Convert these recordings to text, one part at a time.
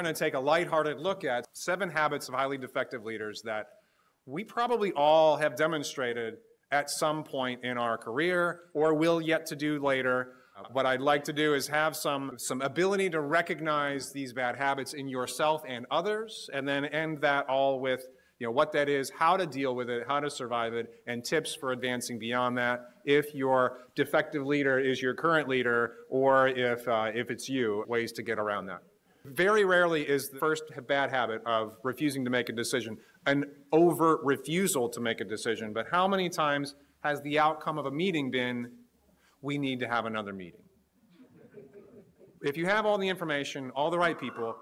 we're going to take a lighthearted look at seven habits of highly defective leaders that we probably all have demonstrated at some point in our career or will yet to do later. What I'd like to do is have some, some ability to recognize these bad habits in yourself and others, and then end that all with you know, what that is, how to deal with it, how to survive it, and tips for advancing beyond that if your defective leader is your current leader or if, uh, if it's you, ways to get around that. Very rarely is the first bad habit of refusing to make a decision an overt refusal to make a decision, but how many times has the outcome of a meeting been, we need to have another meeting? If you have all the information, all the right people,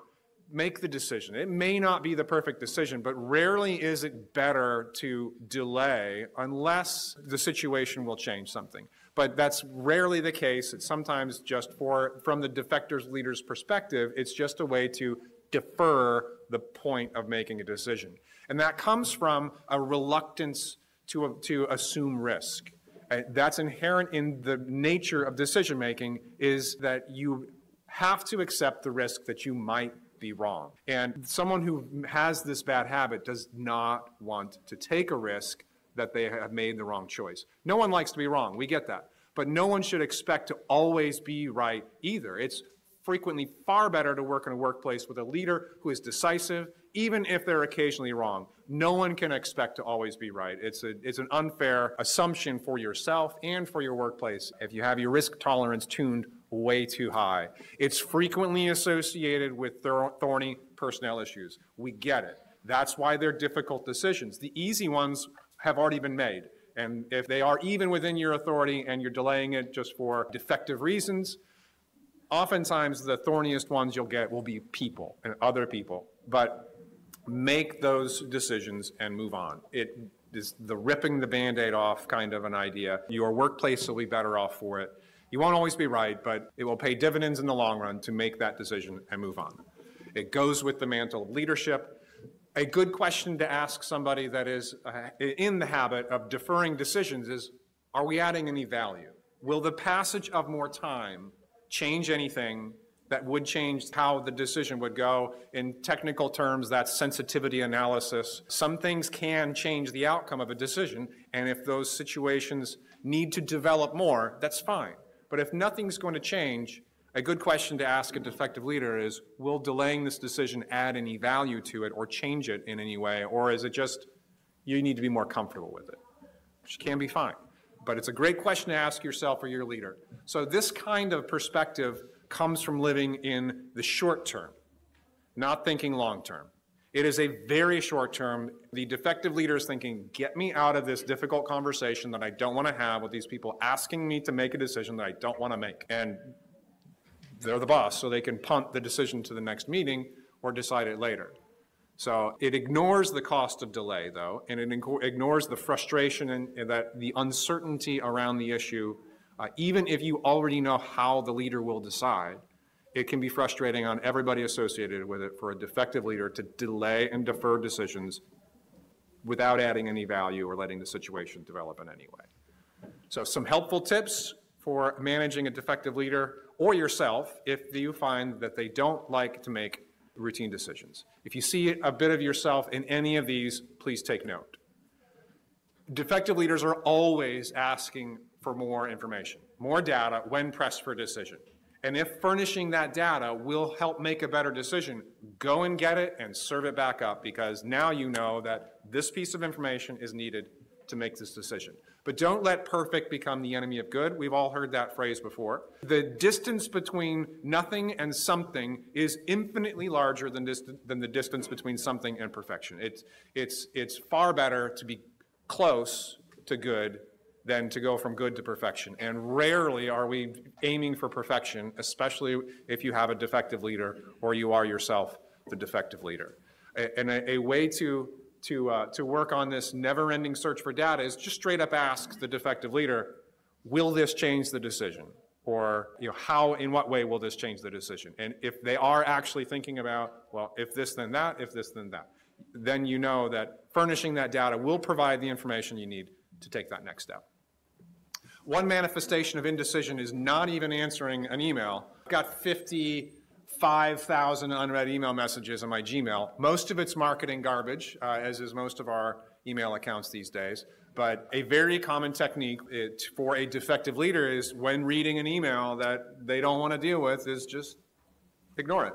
make the decision. It may not be the perfect decision, but rarely is it better to delay unless the situation will change something. But that's rarely the case. It's sometimes just for, from the defector's leader's perspective, it's just a way to defer the point of making a decision. And that comes from a reluctance to, to assume risk. Uh, that's inherent in the nature of decision making is that you have to accept the risk that you might be wrong. And someone who has this bad habit does not want to take a risk that they have made the wrong choice. No one likes to be wrong. We get that. But no one should expect to always be right either. It's frequently far better to work in a workplace with a leader who is decisive, even if they're occasionally wrong. No one can expect to always be right. It's, a, it's an unfair assumption for yourself and for your workplace if you have your risk tolerance tuned way too high. It's frequently associated with thorny personnel issues. We get it. That's why they're difficult decisions. The easy ones have already been made. And if they are even within your authority and you're delaying it just for defective reasons, oftentimes the thorniest ones you'll get will be people and other people. But make those decisions and move on. It is the ripping the band-aid off kind of an idea. Your workplace will be better off for it. You won't always be right, but it will pay dividends in the long run to make that decision and move on. It goes with the mantle of leadership. A good question to ask somebody that is uh, in the habit of deferring decisions is, are we adding any value? Will the passage of more time change anything that would change how the decision would go. In technical terms, that's sensitivity analysis. Some things can change the outcome of a decision, and if those situations need to develop more, that's fine. But if nothing's going to change, a good question to ask a defective leader is, will delaying this decision add any value to it or change it in any way? Or is it just, you need to be more comfortable with it? Which can be fine. But it's a great question to ask yourself or your leader. So this kind of perspective comes from living in the short term, not thinking long term. It is a very short term. The defective leader is thinking, get me out of this difficult conversation that I don't want to have with these people asking me to make a decision that I don't want to make. And they're the boss, so they can punt the decision to the next meeting or decide it later. So it ignores the cost of delay, though, and it ignores the frustration and, that the uncertainty around the issue. Uh, even if you already know how the leader will decide, it can be frustrating on everybody associated with it for a defective leader to delay and defer decisions without adding any value or letting the situation develop in any way. So some helpful tips for managing a defective leader or yourself if you find that they don't like to make routine decisions. If you see a bit of yourself in any of these, please take note. Defective leaders are always asking for more information, more data when pressed for a decision. And if furnishing that data will help make a better decision, go and get it and serve it back up because now you know that this piece of information is needed to make this decision. But don't let perfect become the enemy of good. We've all heard that phrase before. The distance between nothing and something is infinitely larger than, than the distance between something and perfection. It's, it's, it's far better to be close to good than to go from good to perfection. And rarely are we aiming for perfection, especially if you have a defective leader or you are yourself the defective leader. And a, a way to, to, uh, to work on this never ending search for data is just straight up ask the defective leader, will this change the decision? Or you know, how, in what way will this change the decision? And if they are actually thinking about, well, if this, then that, if this, then that, then you know that furnishing that data will provide the information you need to take that next step. One manifestation of indecision is not even answering an email. I've got 50 5,000 unread email messages in my Gmail. Most of it's marketing garbage, uh, as is most of our email accounts these days. But a very common technique it, for a defective leader is when reading an email that they don't want to deal with is just ignore it.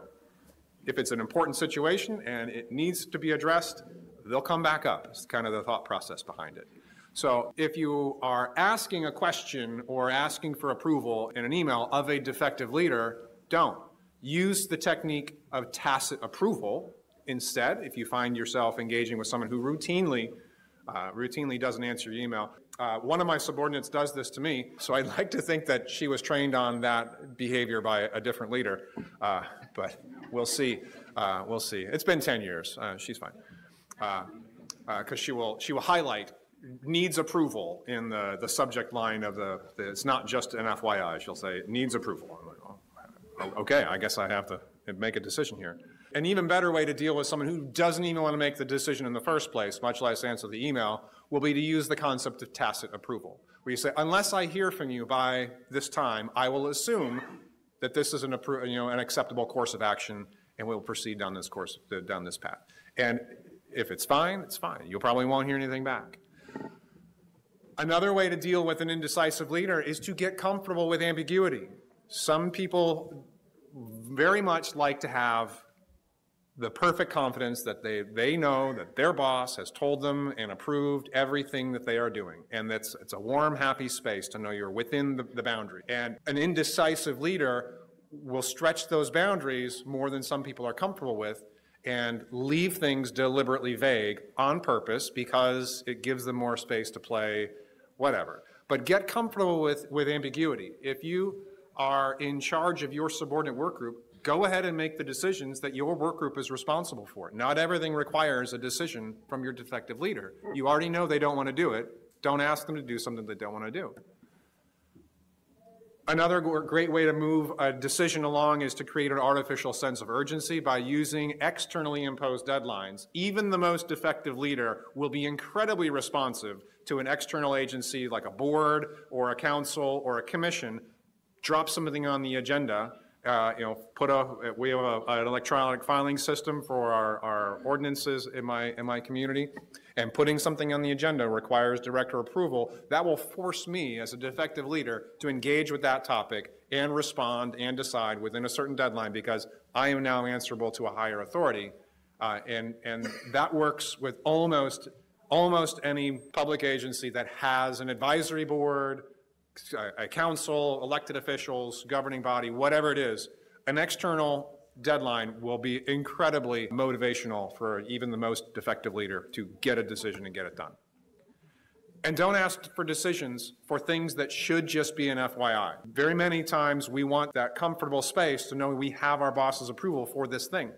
If it's an important situation and it needs to be addressed, they'll come back up. It's kind of the thought process behind it. So if you are asking a question or asking for approval in an email of a defective leader, don't. Use the technique of tacit approval instead if you find yourself engaging with someone who routinely uh, routinely doesn't answer your email. Uh, one of my subordinates does this to me, so I'd like to think that she was trained on that behavior by a different leader, uh, but we'll see. Uh, we'll see. It's been 10 years. Uh, she's fine. Because uh, she will, she will highlight needs approval in the, the subject line of the, the, it's not just an FYI. She'll say, needs approval. Okay, I guess I have to make a decision here. An even better way to deal with someone who doesn't even want to make the decision in the first place, much less answer the email, will be to use the concept of tacit approval, where you say, unless I hear from you by this time, I will assume that this is an, you know, an acceptable course of action and we'll proceed down this course, down this path. And if it's fine, it's fine. You probably won't hear anything back. Another way to deal with an indecisive leader is to get comfortable with ambiguity. Some people very much like to have the perfect confidence that they, they know that their boss has told them and approved everything that they are doing. And that's, it's a warm, happy space to know you're within the, the boundary. And an indecisive leader will stretch those boundaries more than some people are comfortable with and leave things deliberately vague on purpose because it gives them more space to play whatever. But get comfortable with, with ambiguity. If you are in charge of your subordinate work group, go ahead and make the decisions that your work group is responsible for. Not everything requires a decision from your defective leader. You already know they don't want to do it. Don't ask them to do something they don't want to do. Another great way to move a decision along is to create an artificial sense of urgency by using externally imposed deadlines. Even the most defective leader will be incredibly responsive to an external agency like a board or a council or a commission drop something on the agenda uh, you know, put a, we have a, an electronic filing system for our, our ordinances in my, in my community, and putting something on the agenda requires director approval, that will force me as a defective leader to engage with that topic and respond and decide within a certain deadline because I am now answerable to a higher authority. Uh, and, and that works with almost, almost any public agency that has an advisory board, Uh, a council, elected officials, governing body, whatever it is, an external deadline will be incredibly motivational for even the most defective leader to get a decision and get it done. And don't ask for decisions for things that should just be an FYI. Very many times we want that comfortable space to know we have our boss's approval for this thing.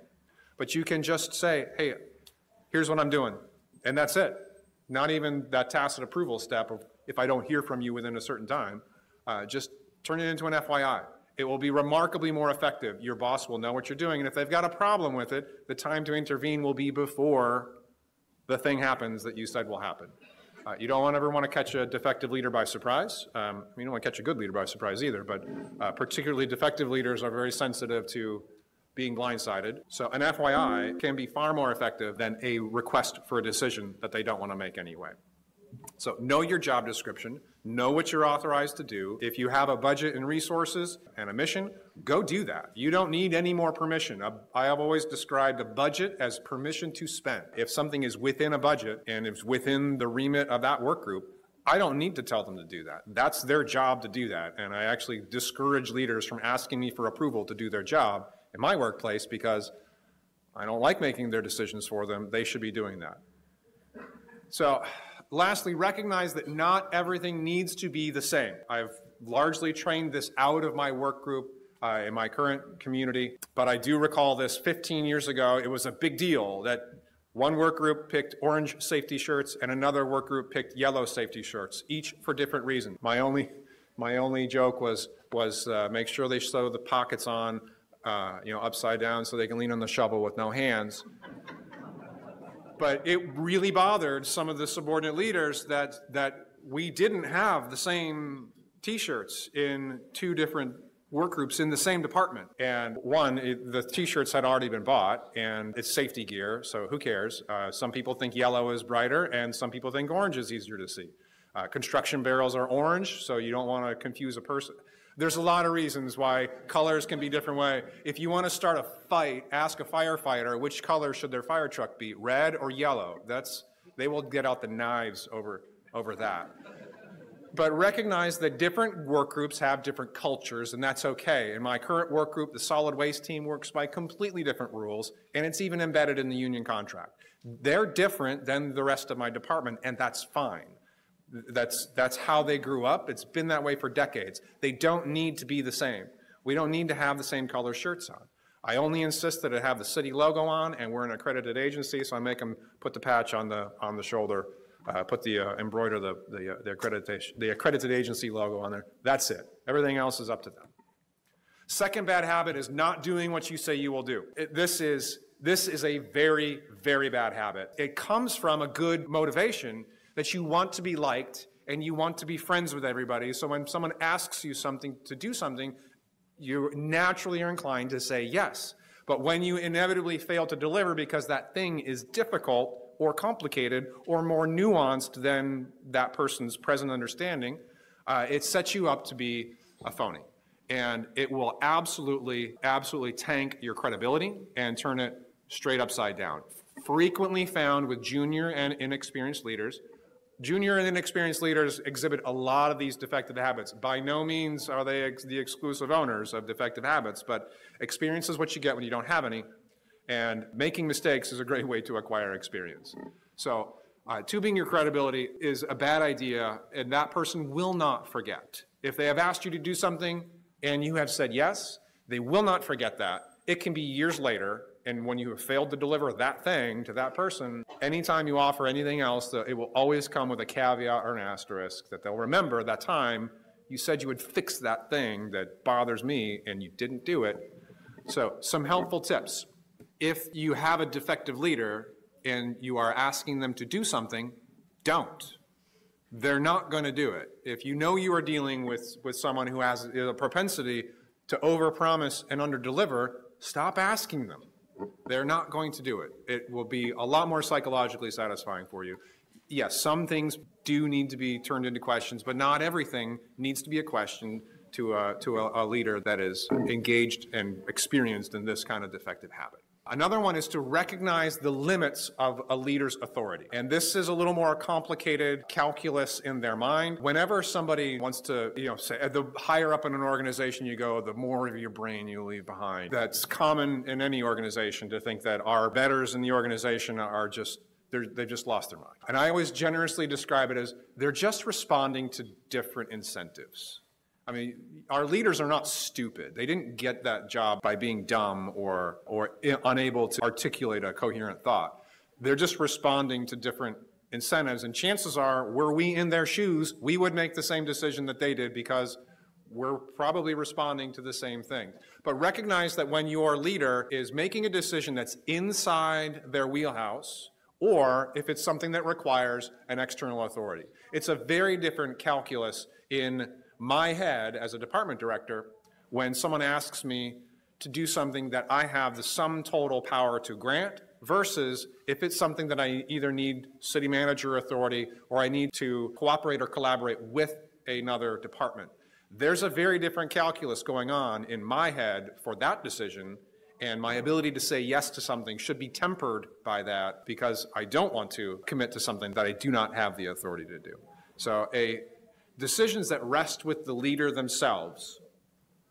But you can just say, hey, here's what I'm doing. And that's it. Not even that tacit approval step of if I don't hear from you within a certain time, uh, just turn it into an FYI. It will be remarkably more effective. Your boss will know what you're doing, and if they've got a problem with it, the time to intervene will be before the thing happens that you said will happen. Uh, you don't ever want to catch a defective leader by surprise. Um, you don't want to catch a good leader by surprise either, but uh, particularly defective leaders are very sensitive to being blindsided. So an FYI can be far more effective than a request for a decision that they don't want to make anyway. So know your job description, know what you're authorized to do. If you have a budget and resources and a mission, go do that. You don't need any more permission. I have always described a budget as permission to spend. If something is within a budget and it's within the remit of that work group, I don't need to tell them to do that. That's their job to do that. And I actually discourage leaders from asking me for approval to do their job in my workplace because I don't like making their decisions for them. They should be doing that. So lastly, recognize that not everything needs to be the same. I've largely trained this out of my work group uh, in my current community, but I do recall this 15 years ago. It was a big deal that one work group picked orange safety shirts and another work group picked yellow safety shirts, each for different reasons. My only, my only joke was, was uh, make sure they sew the pockets on, uh, you know, upside down so they can lean on the shovel with no hands but it really bothered some of the subordinate leaders that, that we didn't have the same t-shirts in two different work groups in the same department. And one, it, the t-shirts had already been bought and it's safety gear, so who cares? Uh, some people think yellow is brighter and some people think orange is easier to see. Uh, construction barrels are orange, so you don't want to confuse a person. There's a lot of reasons why colors can be different way. If you want to start a fight, ask a firefighter which color should their fire truck be, red or yellow. That's they will get out the knives over over that. But recognize that different work groups have different cultures, and that's okay. In my current work group, the solid waste team works by completely different rules, and it's even embedded in the union contract. They're different than the rest of my department, and that's fine. That's, that's how they grew up. It's been that way for decades. They don't need to be the same. We don't need to have the same color shirts on. I only insist that it have the city logo on, and we're an accredited agency, so I make them put the patch on the, on the shoulder, uh, put the, uh, embroider the, the, uh, the, accreditation, the accredited agency logo on there. That's it. Everything else is up to them. Second bad habit is not doing what you say you will do. It, this is this is a very, very bad habit. It comes from a good motivation that you want to be liked and you want to be friends with everybody. So when someone asks you something to do something, you naturally are inclined to say yes. But when you inevitably fail to deliver because that thing is difficult or complicated or more nuanced than that person's present understanding, uh, it sets you up to be a phony. And it will absolutely, absolutely tank your credibility and turn it straight upside down. Frequently found with junior and inexperienced leaders Junior and inexperienced leaders exhibit a lot of these defective habits. By no means are they ex the exclusive owners of defective habits, but experience is what you get when you don't have any, and making mistakes is a great way to acquire experience. So uh, tubing your credibility is a bad idea, and that person will not forget. If they have asked you to do something and you have said yes, they will not forget that. It can be years later, and when you have failed to deliver that thing to that person, anytime you offer anything else, it will always come with a caveat or an asterisk that they'll remember that time you said you would fix that thing that bothers me and you didn't do it. So, some helpful tips. If you have a defective leader and you are asking them to do something, don't. They're not going to do it. If you know you are dealing with, with someone who has a propensity to overpromise and underdeliver, stop asking them. They're not going to do it. It will be a lot more psychologically satisfying for you. Yes, some things do need to be turned into questions, but not everything needs to be a question to a, to a, a leader that is engaged and experienced in this kind of defective habit. Another one is to recognize the limits of a leader's authority. And this is a little more complicated calculus in their mind. Whenever somebody wants to, you know, say, the higher up in an organization you go, the more of your brain you leave behind. That's common in any organization to think that our betters in the organization are just they've just lost their mind. And I always generously describe it as they're just responding to different incentives. I mean, our leaders are not stupid. They didn't get that job by being dumb or, or unable to articulate a coherent thought. They're just responding to different incentives. And chances are, were we in their shoes, we would make the same decision that they did because we're probably responding to the same thing. But recognize that when your leader is making a decision that's inside their wheelhouse, or if it's something that requires an external authority, it's a very different calculus in my head as a department director when someone asks me to do something that I have the sum total power to grant versus if it's something that I either need city manager authority or I need to cooperate or collaborate with another department. There's a very different calculus going on in my head for that decision and my ability to say yes to something should be tempered by that because I don't want to commit to something that I do not have the authority to do. So a decisions that rest with the leader themselves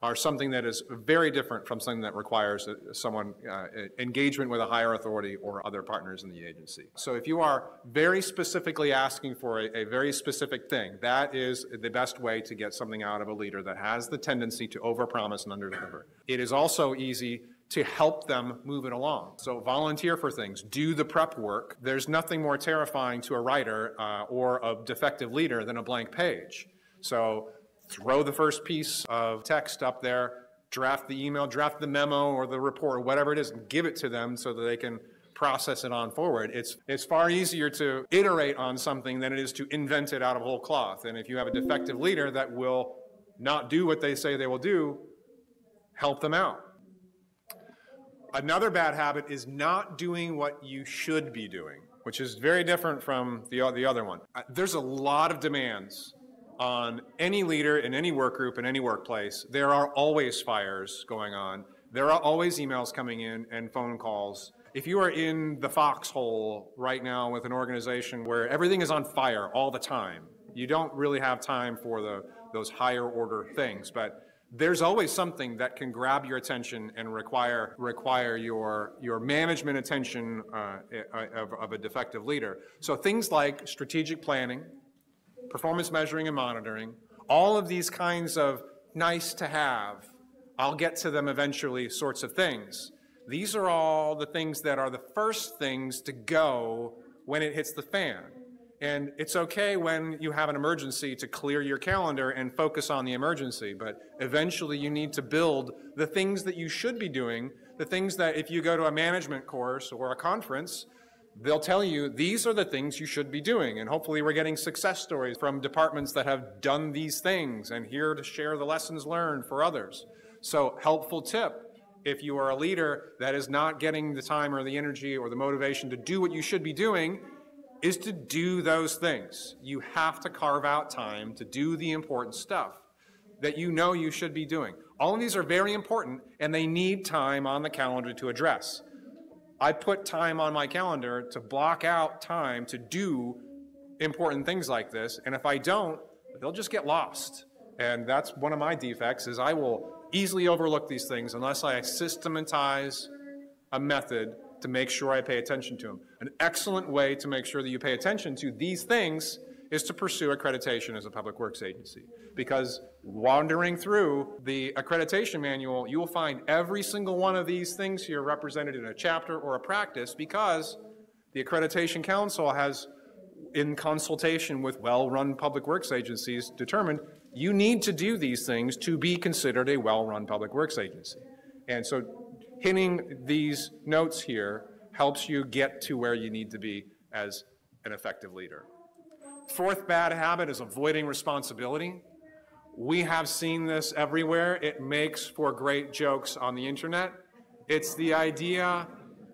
are something that is very different from something that requires someone uh, engagement with a higher authority or other partners in the agency. So if you are very specifically asking for a, a, very specific thing, that is the best way to get something out of a leader that has the tendency to overpromise and underdeliver. It is also easy to help them move it along. So volunteer for things, do the prep work. There's nothing more terrifying to a writer uh, or a defective leader than a blank page. So throw the first piece of text up there, draft the email, draft the memo or the report, or whatever it is, and give it to them so that they can process it on forward. It's, it's far easier to iterate on something than it is to invent it out of whole cloth. And if you have a defective leader that will not do what they say they will do, help them out. Another bad habit is not doing what you should be doing, which is very different from the, the other one. Uh, there's a lot of demands on any leader in any work group in any workplace. There are always fires going on. There are always emails coming in and phone calls. If you are in the foxhole right now with an organization where everything is on fire all the time, you don't really have time for the, those higher order things. But there's always something that can grab your attention and require require your your management attention uh, of, of a defective leader. So things like strategic planning, performance measuring and monitoring, all of these kinds of nice to have, I'll get to them eventually sorts of things. These are all the things that are the first things to go when it hits the fan. And it's okay when you have an emergency to clear your calendar and focus on the emergency, but eventually you need to build the things that you should be doing, the things that if you go to a management course or a conference, they'll tell you these are the things you should be doing. And hopefully we're getting success stories from departments that have done these things and here to share the lessons learned for others. So helpful tip, if you are a leader that is not getting the time or the energy or the motivation to do what you should be doing, is to do those things. You have to carve out time to do the important stuff that you know you should be doing. All of these are very important and they need time on the calendar to address. I put time on my calendar to block out time to do important things like this, and if I don't, they'll just get lost. And that's one of my defects is I will easily overlook these things unless I systematize a method to make sure I pay attention to them. An excellent way to make sure that you pay attention to these things is to pursue accreditation as a public works agency. Because wandering through the accreditation manual, you will find every single one of these things here represented in a chapter or a practice because the Accreditation Council has, in consultation with well-run public works agencies, determined you need to do these things to be considered a well-run public works agency. And so hitting these notes here helps you get to where you need to be as an effective leader. Fourth bad habit is avoiding responsibility. We have seen this everywhere. It makes for great jokes on the internet. It's the idea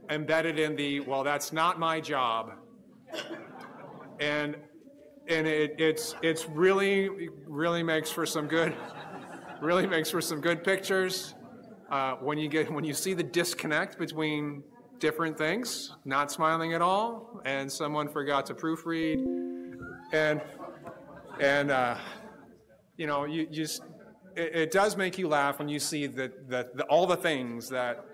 embedded in the, well, that's not my job. And and it, it's it's really really makes for some good really makes for some good pictures uh, when you get when you see the disconnect between different things, not smiling at all, and someone forgot to proofread, and and uh, you know you just it, it, does make you laugh when you see that that all the things that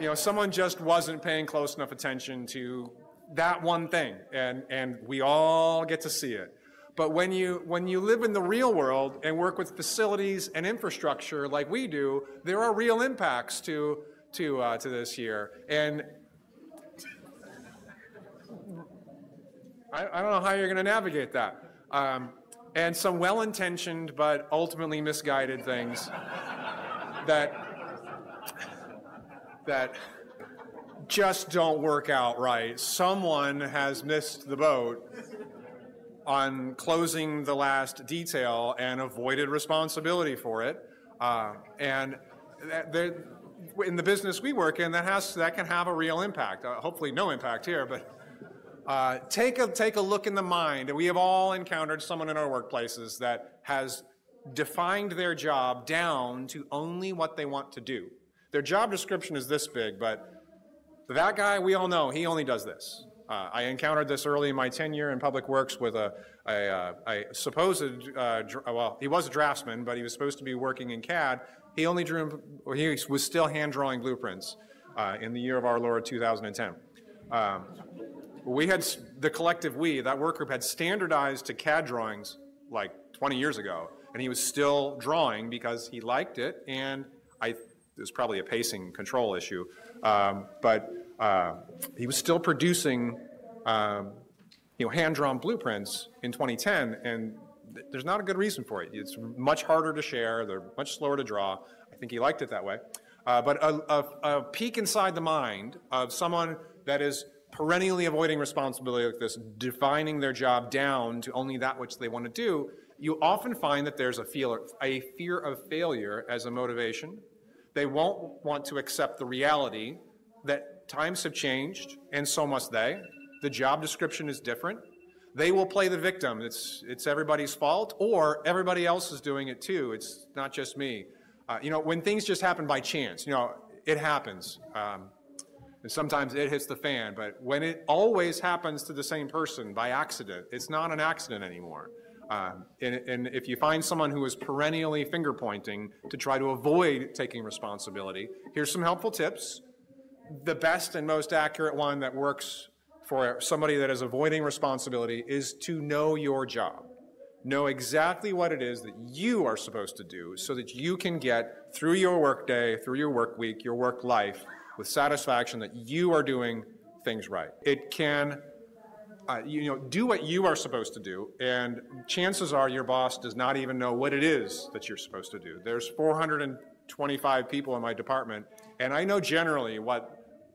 you know someone just wasn't paying close enough attention to that one thing, and and we all get to see it. But when you, when you live in the real world and work with facilities and infrastructure like we do, there are real impacts to, to, uh, to this year. And I, I, don't know how you're going to navigate that. Um, and some well-intentioned but ultimately misguided things that that just don't work out right. Someone has missed the boat on closing the last detail and avoided responsibility for it. Uh, and in the business we work in, that has that can have a real impact. Uh, hopefully, no impact here, but uh, take a take a look in the mind. We have all encountered someone in our workplaces that has defined their job down to only what they want to do. Their job description is this big, but that guy we all know he only does this. Uh, I encountered this early in my tenure in public works with a, a, uh, a supposed, uh, well, he was a draftsman, but he was supposed to be working in CAD. He only drew, he was still hand drawing blueprints uh, in the year of our Lord 2010. Um, we had, the collective we, that work group had standardized to CAD drawings like 20 years ago, and he was still drawing because he liked it, and I, it was probably a pacing control issue, um, but uh, he was still producing um, you know, hand-drawn blueprints in 2010, and th there's not a good reason for it. It's much harder to share, they're much slower to draw. I think he liked it that way. Uh, but a, a, a peek inside the mind of someone that is perennially avoiding responsibility like this, defining their job down to only that which they want to do, you often find that there's a, feel, a fear of failure as a motivation They won't want to accept the reality that times have changed, and so must they. The job description is different. They will play the victim. It's, it's everybody's fault, or everybody else is doing it too. It's not just me. Uh, you know, when things just happen by chance, you know, it happens. Um, and sometimes it hits the fan, but when it always happens to the same person by accident, it's not an accident anymore. Um, and, and, if you find someone who is perennially finger pointing to try to avoid taking responsibility, here's some helpful tips. The best and most accurate one that works for somebody that is avoiding responsibility is to know your job. Know exactly what it is that you are supposed to do so that you can get through your workday, through your work week, your work life with satisfaction that you are doing things right. It can, uh, you know, do what you are supposed to do, and chances are your boss does not even know what it is that you're supposed to do. There's 425 people in my department, and I know generally what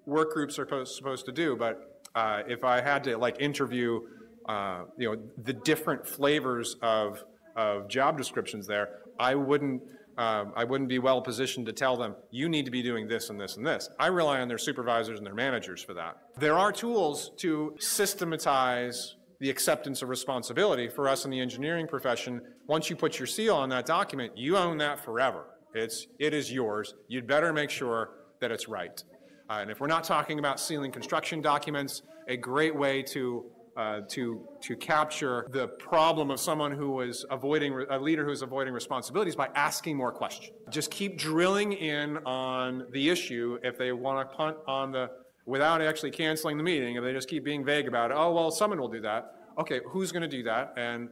work groups are supposed to do, but uh, if I had to like interview, uh, you know, the different flavors of, of job descriptions there, I wouldn't um, I wouldn't be well positioned to tell them, you need to be doing this and this and this. I rely on their supervisors and their managers for that. There are tools to systematize the acceptance of responsibility for us in the engineering profession. Once you put your seal on that document, you own that forever. It's, it is yours. You'd better make sure that it's right. Uh, and if we're not talking about sealing construction documents, a great way to uh, to, to capture the problem of someone who is avoiding, a leader who's avoiding responsibilities by asking more questions. Just keep drilling in on the issue if they want to punt on the, without actually canceling the meeting, if they just keep being vague about it, oh, well, someone will do that. Okay, who's going to do that? And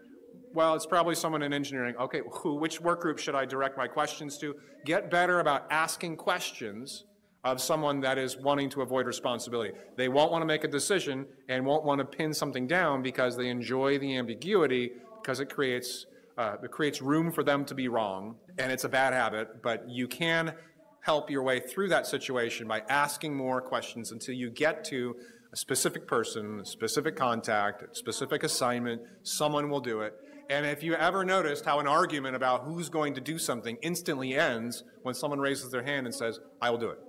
well, it's probably someone in engineering. Okay, who, which work group should I direct my questions to? Get better about asking questions of someone that is wanting to avoid responsibility. They won't want to make a decision and won't want to pin something down because they enjoy the ambiguity because it creates, uh, it creates room for them to be wrong. And it's a bad habit, but you can help your way through that situation by asking more questions until you get to a specific person, a specific contact, a specific assignment, someone will do it. And if you ever noticed how an argument about who's going to do something instantly ends when someone raises their hand and says, I will do it.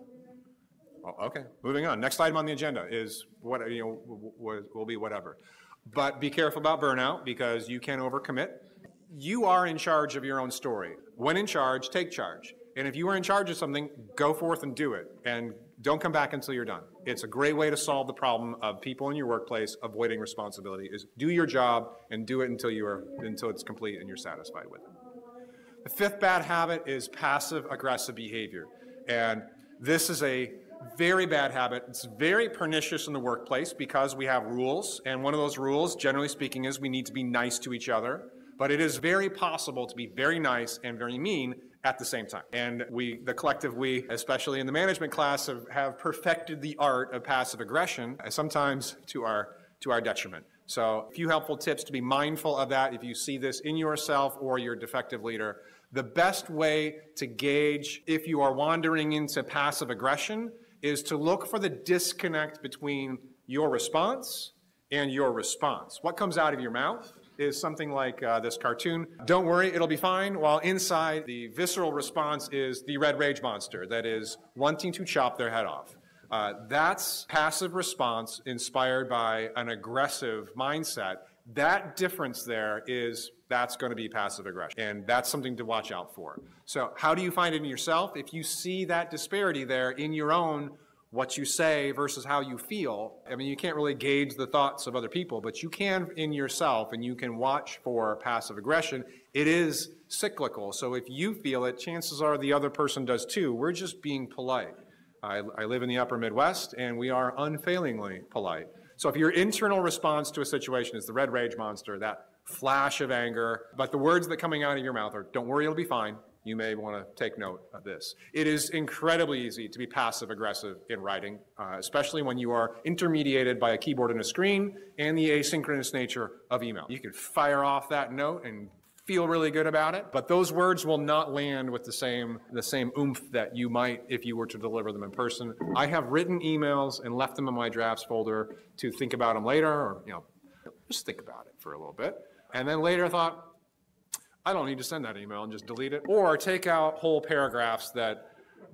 Oh, okay, moving on. Next item on the agenda is what, you know, will be whatever. But be careful about burnout because you can overcommit. You are in charge of your own story. When in charge, take charge. And if you are in charge of something, go forth and do it. And don't come back until you're done. It's a great way to solve the problem of people in your workplace avoiding responsibility is do your job and do it until you are until it's complete and you're satisfied with it. The fifth bad habit is passive aggressive behavior. And this is a very bad habit. It's very pernicious in the workplace because we have rules, and one of those rules, generally speaking, is we need to be nice to each other. But it is very possible to be very nice and very mean at the same time. And we, the collective we, especially in the management class, have, have perfected the art of passive aggression, uh, sometimes to our, to our detriment. So a few helpful tips to be mindful of that if you see this in yourself or your defective leader. The best way to gauge if you are wandering into passive aggression is to look for the disconnect between your response and your response. What comes out of your mouth is something like uh, this cartoon. Don't worry, it'll be fine. While inside, the visceral response is the red rage monster that is wanting to chop their head off. Uh, that's passive response inspired by an aggressive mindset. That difference there is that's going to be passive aggression. And that's something to watch out for. So, how do you find it in yourself? If you see that disparity there in your own what you say versus how you feel. I mean, you can't really gauge the thoughts of other people, but you can in yourself and you can watch for passive aggression. It is cyclical. So if you feel it, chances are the other person does too. We're just being polite. I, I live in the upper Midwest and we are unfailingly polite. So if your internal response to a situation is the red rage monster, that flash of anger, but the words that coming out of your mouth are, don't worry, it'll be fine. You may want to take note of this. It is incredibly easy to be passive aggressive in writing, uh, especially when you are intermediated by a keyboard and a screen and the asynchronous nature of email. You can fire off that note and feel really good about it, but those words will not land with the same the same oomph that you might if you were to deliver them in person. I have written emails and left them in my drafts folder to think about them later, or you know, just think about it for a little bit. And then later I thought, I don't need to send that email and just delete it. Or take out whole paragraphs that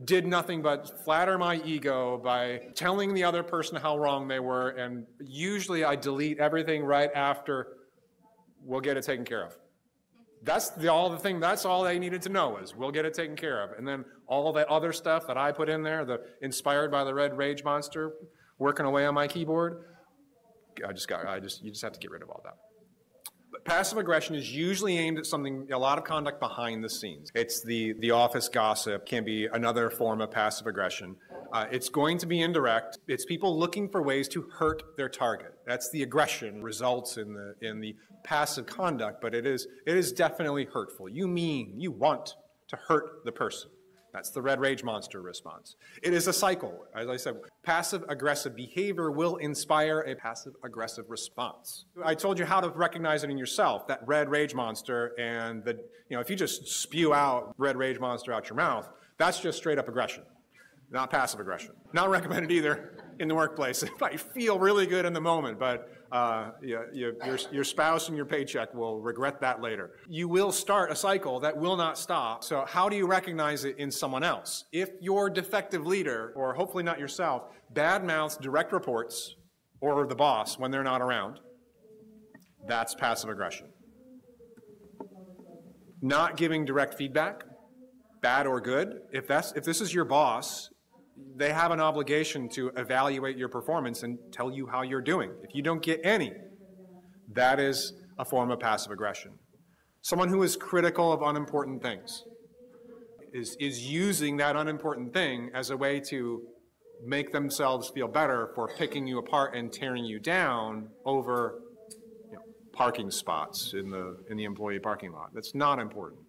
did nothing but flatter my ego by telling the other person how wrong they were. And usually I delete everything right after, we'll get it taken care of. That's the, all the thing, that's all they needed to know is we'll get it taken care of. And then all that other stuff that I put in there, the inspired by the red rage monster working away on my keyboard, I just got, I just, you just have to get rid of all that. Passive aggression is usually aimed at something, a lot of conduct behind the scenes. It's the, the office gossip, can be another form of passive aggression. Uh, it's going to be indirect. It's people looking for ways to hurt their target. That's the aggression results in the, in the passive conduct, but it is, it is definitely hurtful. You mean, you want to hurt the person. That's the red rage monster response. It is a cycle. As I said, passive aggressive behavior will inspire a passive aggressive response. I told you how to recognize it in yourself, that red rage monster, and the, you know, if you just spew out red rage monster out your mouth, that's just straight up aggression, not passive aggression. Not recommended either in the workplace. It might feel really good in the moment, but uh, you, you, your, your spouse and your paycheck will regret that later. You will start a cycle that will not stop. So how do you recognize it in someone else? If your defective leader, or hopefully not yourself, bad mouths direct reports or the boss when they're not around, that's passive aggression. Not giving direct feedback, bad or good, if, that's, if this is your boss they have an obligation to evaluate your performance and tell you how you're doing. If you don't get any, that is a form of passive aggression. Someone who is critical of unimportant things is, is using that unimportant thing as a way to make themselves feel better for picking you apart and tearing you down over you know, parking spots in the, in the employee parking lot. That's not important.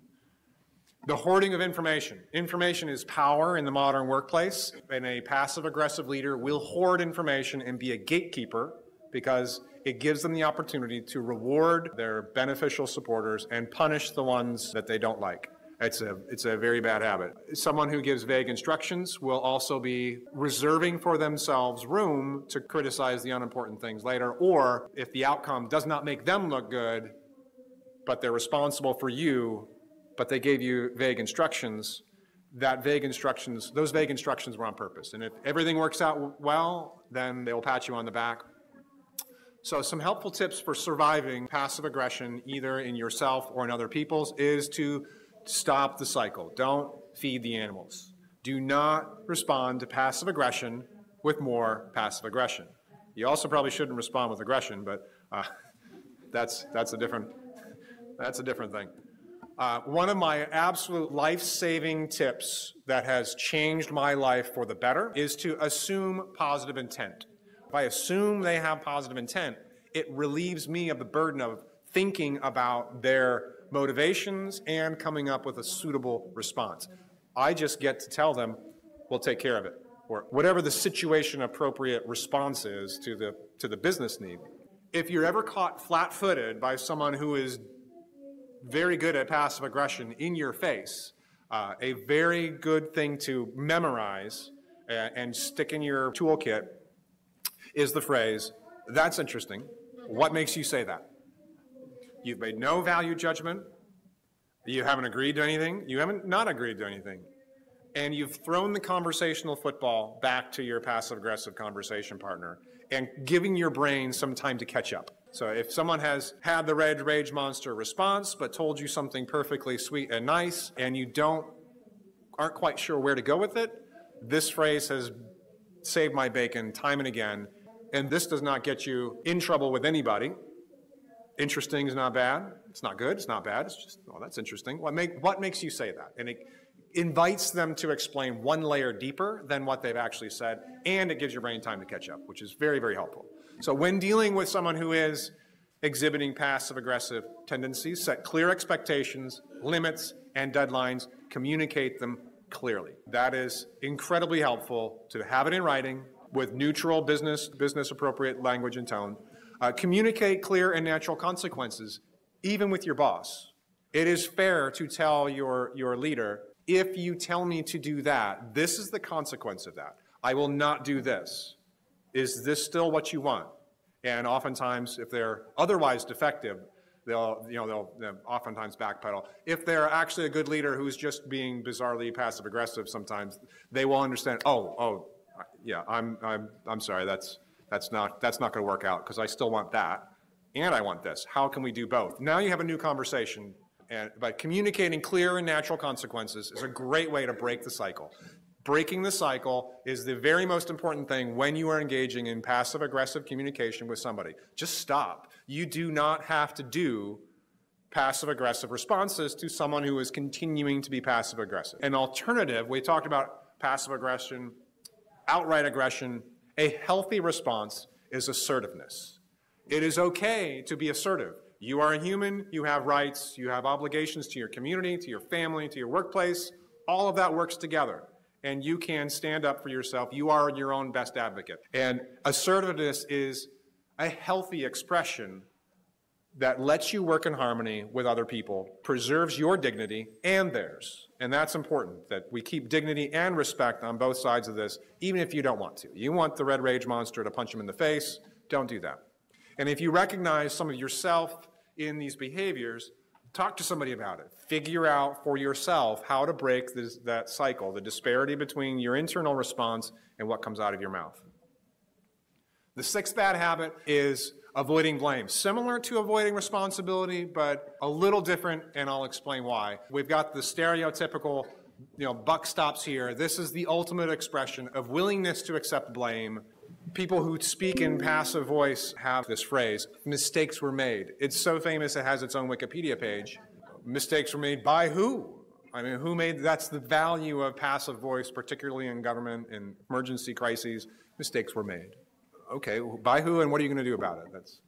The hoarding of information. Information is power in the modern workplace, and a passive aggressive leader will hoard information and be a gatekeeper because it gives them the opportunity to reward their beneficial supporters and punish the ones that they don't like. It's a, it's a very bad habit. Someone who gives vague instructions will also be reserving for themselves room to criticize the unimportant things later, or if the outcome does not make them look good, but they're responsible for you, but they gave you vague instructions, that vague instructions, those vague instructions were on purpose. And if everything works out well, then they will pat you on the back. So some helpful tips for surviving passive aggression, either in yourself or in other people's, is to stop the cycle. Don't feed the animals. Do not respond to passive aggression with more passive aggression. You also probably shouldn't respond with aggression, but uh, that's, that's, a different, that's a different thing. Uh, one of my absolute life-saving tips that has changed my life for the better is to assume positive intent. If I assume they have positive intent, it relieves me of the burden of thinking about their motivations and coming up with a suitable response. I just get to tell them, we'll take care of it, or whatever the situation appropriate response is to the, to the business need. If you're ever caught flat-footed by someone who is very good at passive aggression in your face. Uh, a very good thing to memorize and, and stick in your toolkit is the phrase, that's interesting. What makes you say that? You've made no value judgment. You haven't agreed to anything. You haven't not agreed to anything. And you've thrown the conversational football back to your passive aggressive conversation partner and giving your brain some time to catch up. So if someone has had the red rage monster response, but told you something perfectly sweet and nice, and you don't, aren't quite sure where to go with it, this phrase has saved my bacon time and again. And this does not get you in trouble with anybody. Interesting is not bad. It's not good. It's not bad. It's just, oh, that's interesting. What, make, what makes you say that? And it invites them to explain one layer deeper than what they've actually said, and it gives your brain time to catch up, which is very, very helpful. So when dealing with someone who is exhibiting passive aggressive tendencies, set clear expectations, limits, and deadlines, communicate them clearly. That is incredibly helpful to have it in writing with neutral business, business appropriate language and tone. Uh, communicate clear and natural consequences, even with your boss. It is fair to tell your, your leader, if you tell me to do that, this is the consequence of that. I will not do this. Is this still what you want? And oftentimes, if they're otherwise defective, they'll, you know, they'll, they'll oftentimes backpedal. If they're actually a good leader who's just being bizarrely passive aggressive sometimes, they will understand, oh, oh, yeah, I'm, I'm, I'm sorry, that's, that's not, that's not going to work out because I still want that and I want this. How can we do both? Now you have a new conversation and by communicating clear and natural consequences is a great way to break the cycle. Breaking the cycle is the very most important thing when you are engaging in passive aggressive communication with somebody. Just stop. You do not have to do passive aggressive responses to someone who is continuing to be passive aggressive. An alternative, we talked about passive aggression, outright aggression. A healthy response is assertiveness. It is okay to be assertive. You are a human, you have rights, you have obligations to your community, to your family, to your workplace. All of that works together. And you can stand up for yourself. You are your own best advocate. And assertiveness is a healthy expression that lets you work in harmony with other people, preserves your dignity and theirs. And that's important that we keep dignity and respect on both sides of this, even if you don't want to. You want the red rage monster to punch him in the face, don't do that. And if you recognize some of yourself in these behaviors, talk to somebody about it. Figure out for yourself how to break this, that cycle, the disparity between your internal response and what comes out of your mouth. The sixth bad habit is avoiding blame. Similar to avoiding responsibility, but a little different, and I'll explain why. We've got the stereotypical, you know, buck stops here. This is the ultimate expression of willingness to accept blame people who speak in passive voice have this phrase mistakes were made. It's so famous it has its own Wikipedia page. Mistakes were made by who? I mean, who made that's the value of passive voice, particularly in government in emergency crises. Mistakes were made. Okay, by who and what are you going to do about it? That's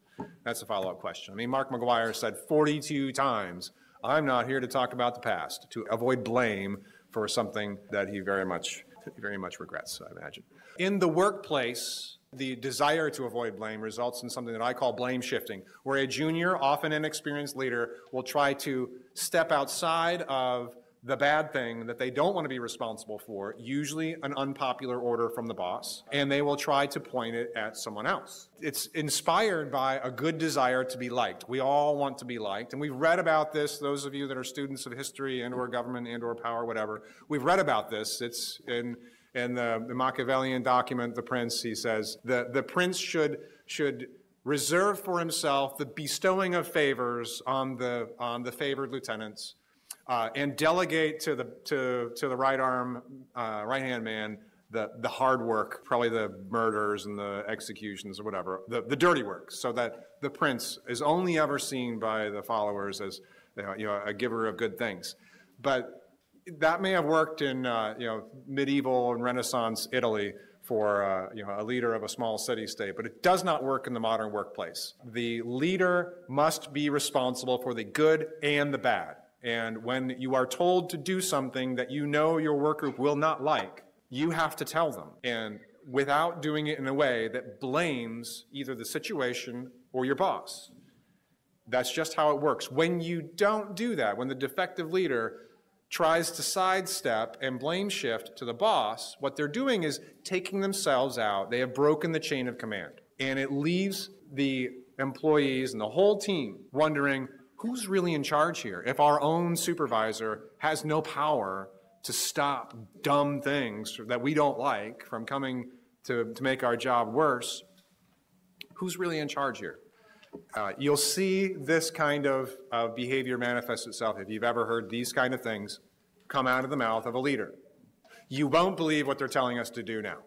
that's a follow-up question. I mean, Mark McGwire said 42 times, "I'm not here to talk about the past, to avoid blame for something that he very much very much regrets, I imagine." In the workplace, the desire to avoid blame results in something that I call blame shifting, where a junior, often inexperienced leader, will try to step outside of the bad thing that they don't want to be responsible for, usually an unpopular order from the boss, and they will try to point it at someone else. It's inspired by a good desire to be liked. We all want to be liked, and we've read about this, those of you that are students of history and or government and or power, whatever, we've read about this. It's in in the, the Machiavellian document, The Prince, he says, the, the prince should, should reserve for himself the bestowing of favors on the, on the favored lieutenants uh, and delegate to the, to, to the right arm, uh, right hand man, the, the hard work, probably the murders and the executions or whatever, the, the dirty work, so that the prince is only ever seen by the followers as you know, a giver of good things. But that may have worked in uh, you know medieval and Renaissance Italy for uh, you know a leader of a small city-state, but it does not work in the modern workplace. The leader must be responsible for the good and the bad. And when you are told to do something that you know your work group will not like, you have to tell them. And without doing it in a way that blames either the situation or your boss. That's just how it works. When you don't do that, when the defective leader tries to sidestep and blame shift to the boss, what they're doing is taking themselves out. They have broken the chain of command. And it leaves the employees and the whole team wondering who's really in charge here? If our own supervisor has no power to stop dumb things that we don't like from coming to, to make our job worse, who's really in charge here? Uh, you'll see this kind of, of behavior manifest itself if you've ever heard these kind of things come out of the mouth of a leader. You won't believe what they're telling us to do now.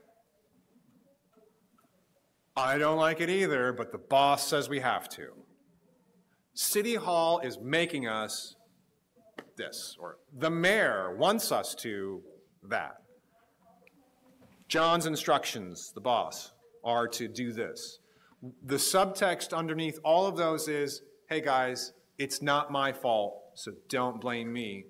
I don't like it either, but the boss says we have to. City Hall is making us this, or the mayor wants us to that. John's instructions, the boss, are to do this. The subtext underneath all of those is, hey guys, it's not my fault, so don't blame me.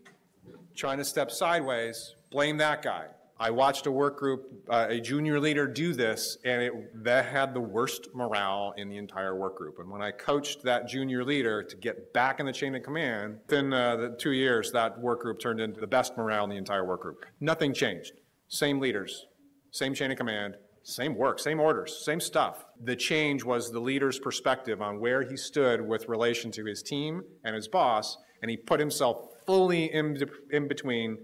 Trying to step sideways, blame that guy. I watched a work group, uh, a junior leader do this, and it, that had the worst morale in the entire work group. And when I coached that junior leader to get back in the chain of command, within uh, the two years, that work group turned into the best morale in the entire work group. Nothing changed. Same leaders, same chain of command, Same work, same orders, same stuff. The change was the leader's perspective on where he stood with relation to his team and his boss, and he put himself fully in, in between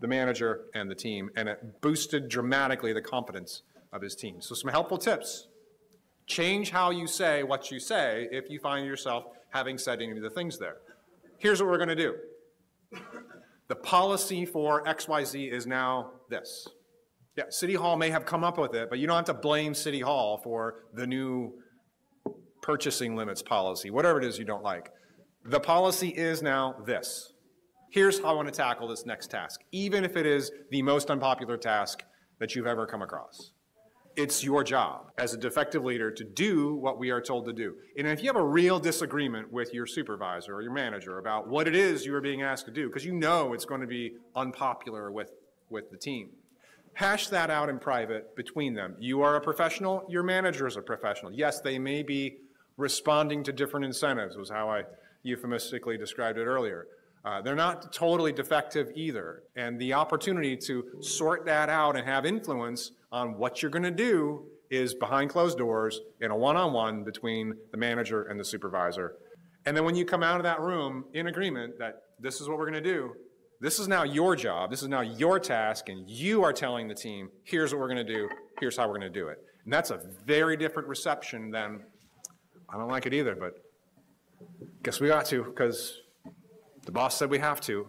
the manager and the team, and it boosted dramatically the confidence of his team. So, some helpful tips. Change how you say what you say if you find yourself having said any of the things there. Here's what we're going to do the policy for XYZ is now this. Yeah, City Hall may have come up with it, but you don't have to blame City Hall for the new purchasing limits policy, whatever it is you don't like. The policy is now this. Here's how I want to tackle this next task, even if it is the most unpopular task that you've ever come across. It's your job as a defective leader to do what we are told to do. And if you have a real disagreement with your supervisor or your manager about what it is you are being asked to do, because you know it's going to be unpopular with, with the team, hash that out in private between them. You are a professional, your manager is a professional. Yes, they may be responding to different incentives, was how I euphemistically described it earlier. Uh, they're not totally defective either. And the opportunity to sort that out and have influence on what you're going to do is behind closed doors in a one on one between the manager and the supervisor. And then when you come out of that room in agreement that this is what we're going to do, this is now your job, this is now your task, and you are telling the team, here's what we're going to do, here's how we're going to do it. And that's a very different reception than, I don't like it either, but guess we got to because the boss said we have to.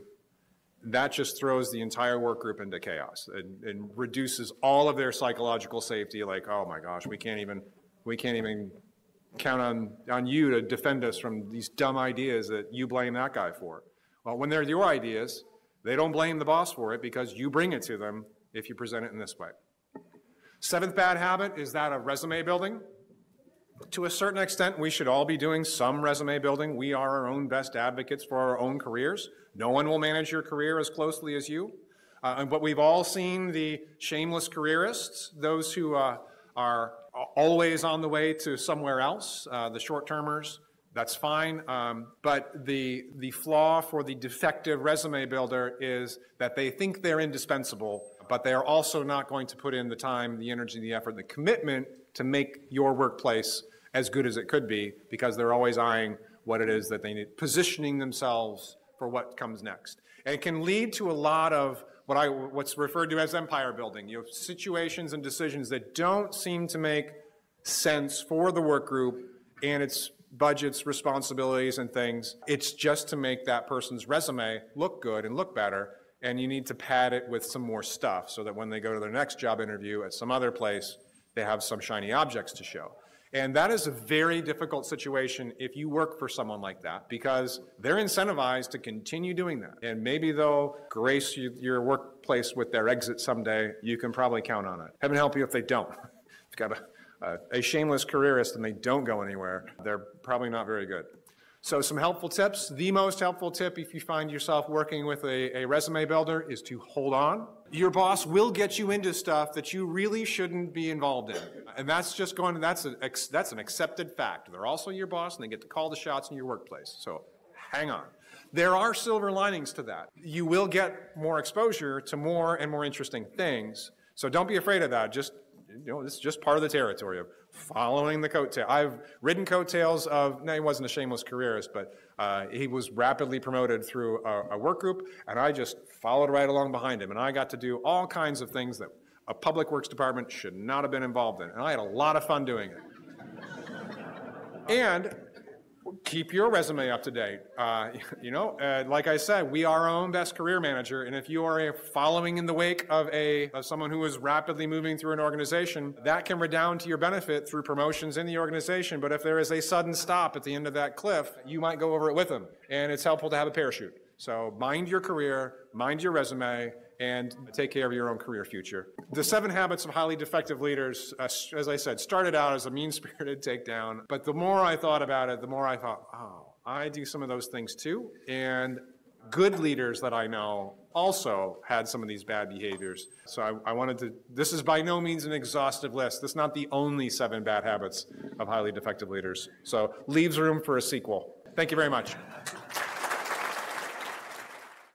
That just throws the entire work group into chaos and, and reduces all of their psychological safety. Like, oh my gosh, we can't even, we can't even count on, on you to defend us from these dumb ideas that you blame that guy for. Well, when they're your ideas, they don't blame the boss for it because you bring it to them if you present it in this way. Seventh bad habit is that of resume building. To a certain extent, we should all be doing some resume building. We are our own best advocates for our own careers. No one will manage your career as closely as you. Uh, but we've all seen the shameless careerists, those who uh, are always on the way to somewhere else, uh, the short termers, that's fine. Um, but the, the flaw for the defective resume builder is that they think they're indispensable, but they are also not going to put in the time, the energy, the effort, the commitment to make your workplace as good as it could be because they're always eyeing what it is that they need, positioning themselves for what comes next. And it can lead to a lot of what I, what's referred to as empire building. You have situations and decisions that don't seem to make sense for the work group and its budgets, responsibilities, and things. It's just to make that person's resume look good and look better. And you need to pad it with some more stuff so that when they go to their next job interview at some other place, they have some shiny objects to show. And that is a very difficult situation if you work for someone like that because they're incentivized to continue doing that. And maybe they'll grace you, your workplace with their exit someday. You can probably count on it. Heaven help you if they don't. You've got a uh, a shameless careerist and they don't go anywhere, they're probably not very good. So some helpful tips. The most helpful tip if you find yourself working with a, a, resume builder is to hold on. Your boss will get you into stuff that you really shouldn't be involved in. And that's just going, that's, a, that's an accepted fact. They're also your boss and they get to call the shots in your workplace. So hang on. There are silver linings to that. You will get more exposure to more and more interesting things. So don't be afraid of that. Just you know, it's just part of the territory of following the coattail. I've ridden coattails of, no, he wasn't a shameless careerist, but uh, he was rapidly promoted through a, a, work group, and I just followed right along behind him. And I got to do all kinds of things that a public works department should not have been involved in. And I had a lot of fun doing it. and keep your resume up to date. Uh, you know, uh, like I said, we are our own best career manager, and if you are following in the wake of a of someone who is rapidly moving through an organization, that can redound to your benefit through promotions in the organization. But if there is a sudden stop at the end of that cliff, you might go over it with them, and it's helpful to have a parachute. So mind your career, mind your resume, and take care of your own career future. The seven habits of highly defective leaders, uh, as I said, started out as a mean spirited takedown, but the more I thought about it, the more I thought, oh, I do some of those things too. And good leaders that I know also had some of these bad behaviors. So I, I, wanted to, this is by no means an exhaustive list. This is not the only seven bad habits of highly defective leaders. So leaves room for a sequel. Thank you very much.